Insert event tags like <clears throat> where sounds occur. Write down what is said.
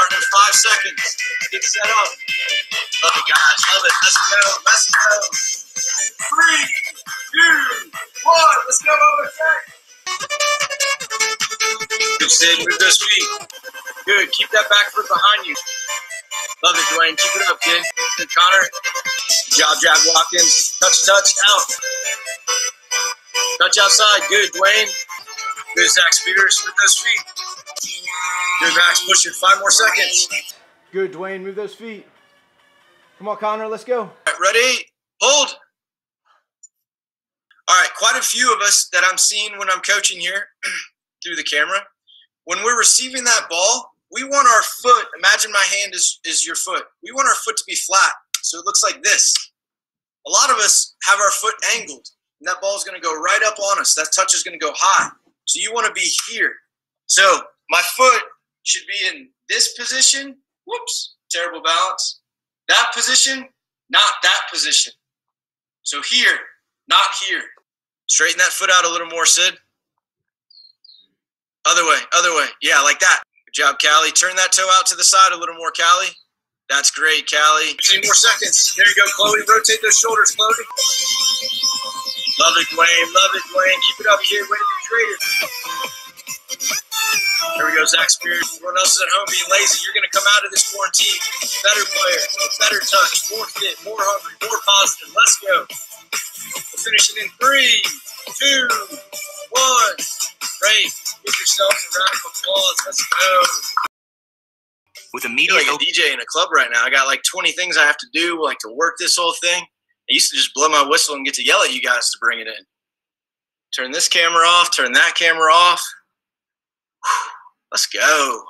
Starting in five seconds. Get set up. Love it, guys. Love it. Let's go. Let's go. Three, two, one. Let's go. Good. Move those feet. Good. Keep that back foot behind you. Love it, Dwayne. Keep it up, kid. Good, Connor. Job, jab walk-ins. Touch, touch, out. Touch outside. Good, Dwayne. Good, Zach Spears. Move those feet. Good, Max. Push it. Five more seconds. Good, Dwayne. Move those feet. Come on, Connor. Let's go. All right, ready? Hold. All right, quite a few of us that I'm seeing when I'm coaching here <clears throat> through the camera. When we're receiving that ball, we want our foot. Imagine my hand is, is your foot. We want our foot to be flat, so it looks like this. A lot of us have our foot angled, and that ball is going to go right up on us. That touch is going to go high. So you want to be here. So my foot should be in this position. Whoops, terrible balance. That position, not that position. So here, not here. Straighten that foot out a little more, Sid. Other way, other way. Yeah, like that. Good job, Callie. Turn that toe out to the side a little more, Callie. That's great, Callie. Two more seconds. There you go, Chloe. Rotate those shoulders, Chloe. Love it, Dwayne. Love it, Dwayne. Keep it up, kid. Way to be creative. Here we Zach Spears. Everyone else is at home being lazy. You're going to come out of this quarantine better player, better touch, more fit, more hungry, more positive. Let's go. We're finishing in three, two, one. Great. Give yourself a round of applause. Let's go. With I feel immediate like a DJ in a club right now. I got like 20 things I have to do, like to work this whole thing. I used to just blow my whistle and get to yell at you guys to bring it in. Turn this camera off, turn that camera off. Whew. Let's go.